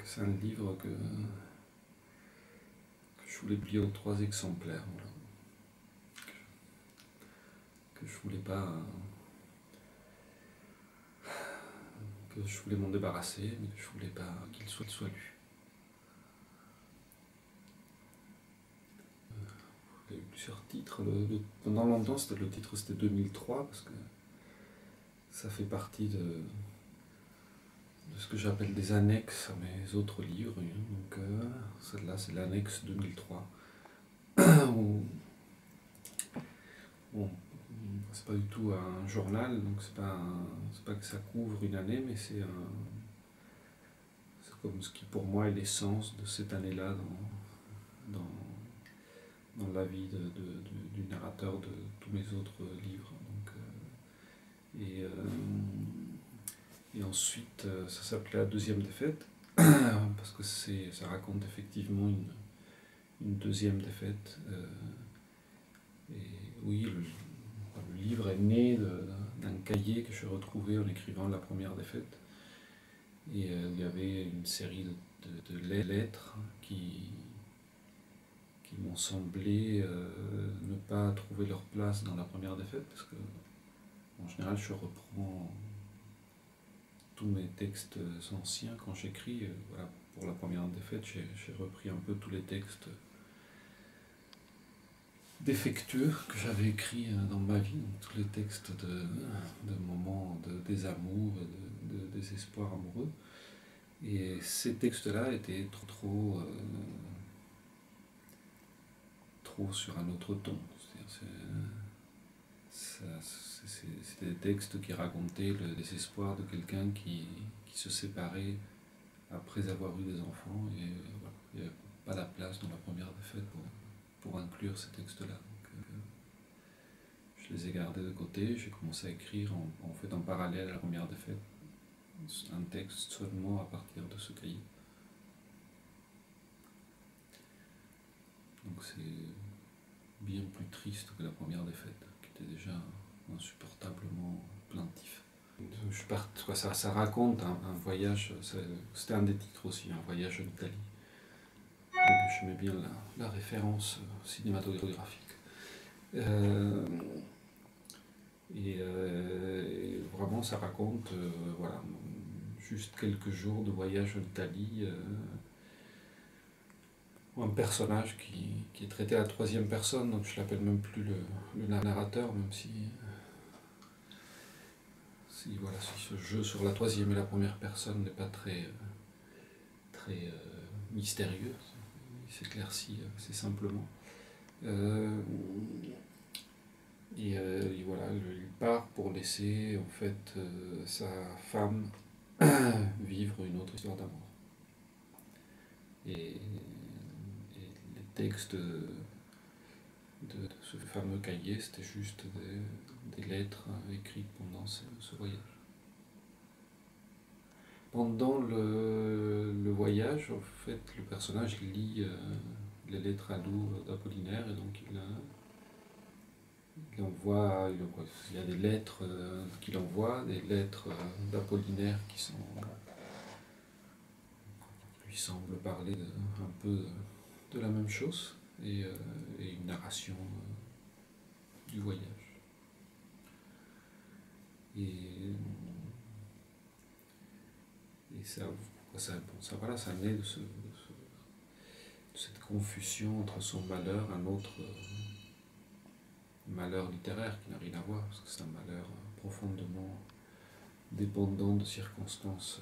que c'est un livre que, je voulais plier aux trois exemplaires. Que, je voulais pas. que je voulais m'en débarrasser, mais que je voulais pas qu'il soit, soit lu. Il y a eu plusieurs titres. Pendant longtemps, le titre c'était 2003 parce que ça fait partie de ce que j'appelle des annexes à mes autres livres. hein. Donc euh, celle-là, c'est l'annexe 2003. Où- bon, c'est pas du tout un journal, donc c'est pas, pas que ça couvre une année, mais c'est un, comme ce qui pour moi est l'essence de cette année-là dans, dans, dans la vie de, du narrateur de tous mes autres livres. Donc, euh, euh, et ensuite, euh, ça s'appelait La deuxième défaite, parce que ça raconte effectivement une, une deuxième défaite. euh, et oui, le, livre est né d'un cahier que j'ai retrouvé en écrivant la première défaite. Et euh, il y avait une série de, lettres qui, qui m'ont semblé ne pas trouver leur place dans la première défaite, parce que en général je reprends tous mes textes anciens quand j'écris. euh, pour la première défaite, j'ai repris un peu tous les textes défectueux que j'avais écrits euh, dans ma vie, tous les textes de, moments de désamour, de, de désespoir amoureux. Et ces textes-là étaient trop, trop, euh, trop sur un autre ton. C'est-à-dire, c'est- des textes qui racontaient le désespoir de quelqu'un qui, qui se séparait après avoir eu des enfants et voilà, il n'y avait pas la place dans la première défaite pour, pour inclure ces textes-là. Euh, je les ai gardés de côté, j'ai commencé à écrire en, en fait en parallèle à la première défaite un texte seulement à partir de ce cahier. Donc c'est bien plus triste que la première défaite, qui était déjà insupportablement plaintif. Je quoi, ça, ça raconte un, voyage, c'était un des titres aussi, un voyage en Italie. Je mets bien la, référence euh, cinématographique. Euh, et, euh, et vraiment, ça raconte voilà, juste quelques jours de voyage en Italie. un personnage qui, qui est traité à la troisième personne, donc je l'appelle même plus le, le narrateur, même si, si, voilà, ce jeu sur la troisième et la première personne n'est pas très, euh, très euh, mystérieux, il s'éclaircit assez simplement. Euh, et, voilà, il part pour laisser en fait sa femme vivre une autre histoire d'amour. Et les textes de, ce fameux cahier, c'était juste des, lettres écrites pendant ce, voyage. Pendant le, voyage, en fait, le personnage lit euh, les lettres à d'Apollinaire et donc il, envoie, il, y a des lettres euh, qu'il envoie, des lettres euh, d'Apollinaire qui sont lui semblent parler un peu de la même chose et, euh, et une narration euh, du voyage. Et, et ça, ça, ça, voilà, ça naît de, de ce- de cette confusion entre son malheur, un autre euh, malheur littéraire qui n'a rien à voir, parce que c'est un malheur profondément dépendant de circonstances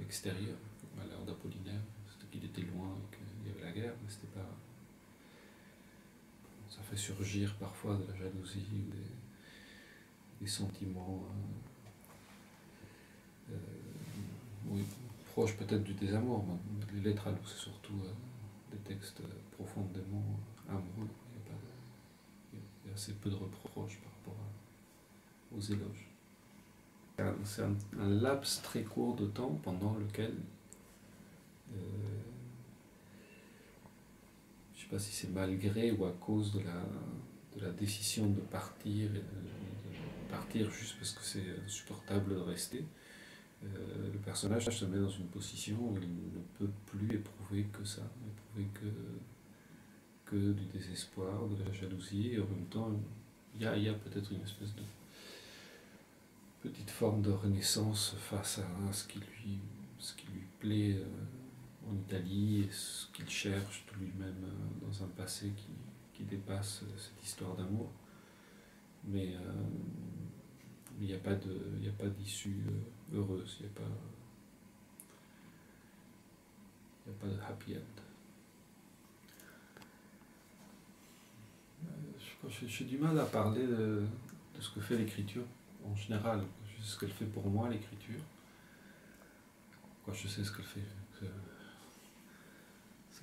extérieures. Le malheur d'Apollinaire, c'était qu'il était loin et qu'il y avait la guerre, mais c'était pas. Ça fait surgir parfois de la jalousie ou des, sentiments. euh, euh, proches peut-être du désamour. Les lettres à c'est surtout euh, des textes profondément amoureux. Il y, a assez peu de reproches par rapport aux éloges. C'est un, laps très court de temps pendant lequel, euh, pas si c'est malgré ou à cause de la, de la décision de partir, et de, partir juste parce que c'est insupportable de rester, euh, le personnage se met dans une position où il ne peut plus éprouver que ça, éprouver que, que du désespoir, de la jalousie, et en même temps, il y a, y a peut-être une espèce de petite forme de renaissance face à ce qui lui, ce qui lui plaît euh, en Italie et ce qu'il cherche tout lui-même euh, dans un passé qui, qui dépasse cette histoire d'amour. Mais il n'y a pas d'issue euh, heureuse, il n'y a, pas, a pas de happy end. Euh, j'ai du mal à parler de, de ce que fait l'écriture en général. Ce qu'elle fait pour moi, l'écriture. Quoi, je sais ce qu'elle fait.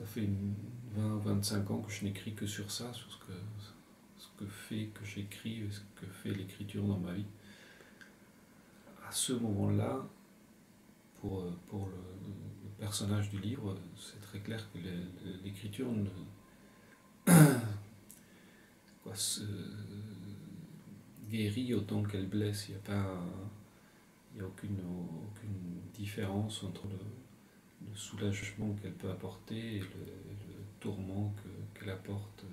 Ça fait 20-25 ans que je n'écris que sur ça, sur ce que, ce que fait que j'écris et ce que fait l'écriture dans ma vie à ce moment-là, pour, pour le, personnage du livre, c'est très clair que l'écriture ne guérit autant qu'elle blesse. Il n'y a pas il a aucune, aucune différence entre le, soulagement qu'elle peut apporter et le, tourment qu'elle apporte.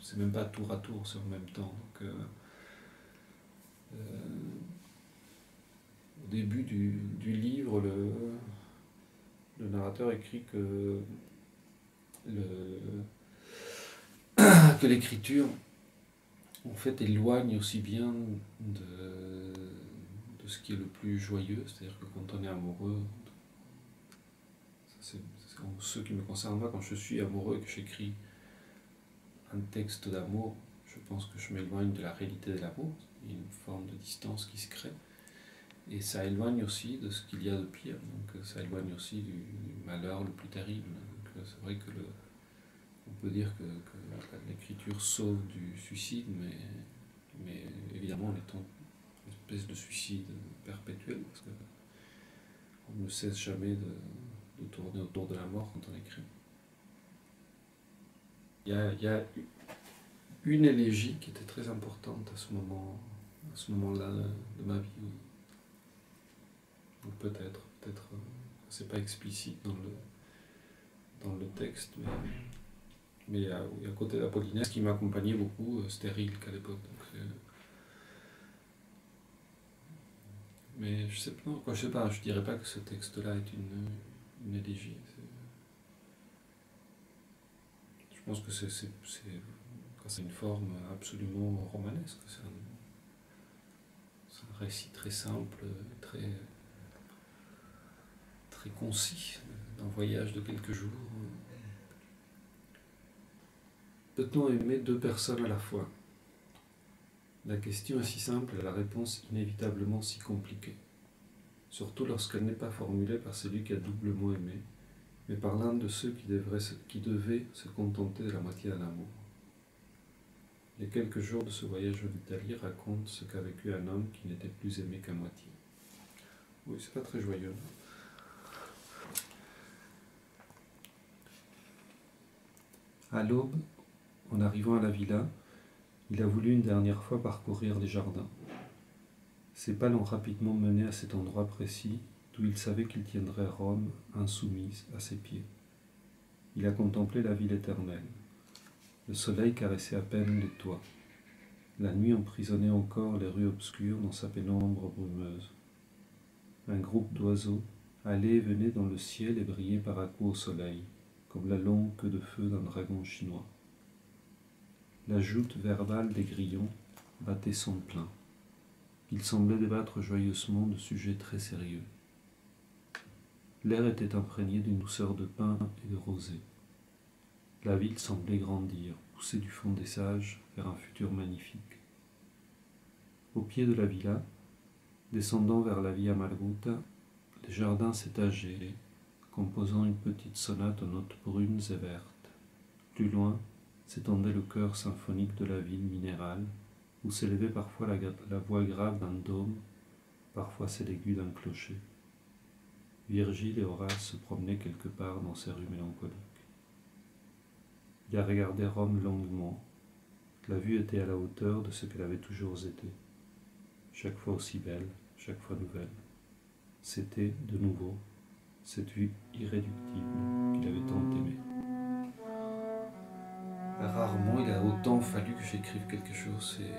C'est même pas tour à tour, c'est en même temps. Euh, euh, au début du, livre, le, le, narrateur écrit que, que l'écriture en fait éloigne aussi bien de, de ce qui est le plus joyeux, c'est-à-dire que quand on est amoureux, ce qui me concerne moi, quand je suis amoureux et que j'écris un texte d'amour, je pense que je m'éloigne de la réalité de l'amour, il y a une forme de distance qui se crée. Et ça éloigne aussi de ce qu'il y a de pire, donc euh, ça éloigne aussi du, malheur le plus terrible. Euh, c'est vrai que on peut dire que, l'écriture sauve du suicide, mais, mais évidemment en étant une espèce de suicide perpétuel, parce qu'on ne cesse jamais de, tourner autour de la mort quand on écrit. Il y a, une élégie qui était très importante à ce moment, à ce moment-là de ma vie peut-être, peut-être, euh, c'est pas explicite dans le, texte, mais, mais à, à côté d'Apollinaire, qui m'accompagnait beaucoup, euh, stérile qu'à l'époque. mais je sais pas, je sais pas, je dirais pas que ce texte-là est une, une élégie. Je pense que c'est, une forme absolument romanesque. C'est un, récit très simple, très très concis d'un voyage de quelques jours. Peut-on aimer deux personnes à la fois? La question est si simple la réponse inévitablement si compliquée, surtout lorsqu'elle n'est pas formulée par celui qui a doublement aimé, mais par l'un de ceux qui, devrait, qui devaient se contenter de la moitié d'un amour. Les quelques jours de ce voyage en Italie racontent ce qu'a vécu un homme qui n'était plus aimé qu'à moitié. Oui, c'est pas très joyeux. À l'aube, en arrivant à la villa, il a voulu une dernière fois parcourir les jardins. Ses pas l'ont rapidement mené à cet endroit précis d'où il savait qu'il tiendrait Rome insoumise à ses pieds. Il a contemplé la ville éternelle. Le soleil caressait à peine les toits. La nuit emprisonnait encore les rues obscures dans sa pénombre brumeuse. Un groupe d'oiseaux allait et venait dans le ciel et brillait par à coups au soleil comme la longue queue de feu d'un dragon chinois. La joute verbale des grillons battait son plein. Il semblait débattre joyeusement de sujets très sérieux. L'air était imprégné d'une douceur de pain et de rosée. La ville semblait grandir, pousser du fond des sages vers un futur magnifique. Au pied de la villa, descendant vers la via Malguta, les jardins s'étageaient composant une petite sonate aux notes brunes et vertes. Plus loin s'étendait le chœur symphonique de la ville minérale, où s'élevait parfois la, voix grave d'un dôme, parfois celle aiguë d'un clocher. Virgile et Horace se promenaient quelque part dans ces rues mélancoliques. Il a regardé Rome longuement. La vue était à la hauteur de ce qu'elle avait toujours été, chaque fois aussi belle, chaque fois nouvelle. c'était de nouveau cette vue irréductible qu'il avait tant aimée. Rarement il a autant fallu que j'écrive quelque chose et,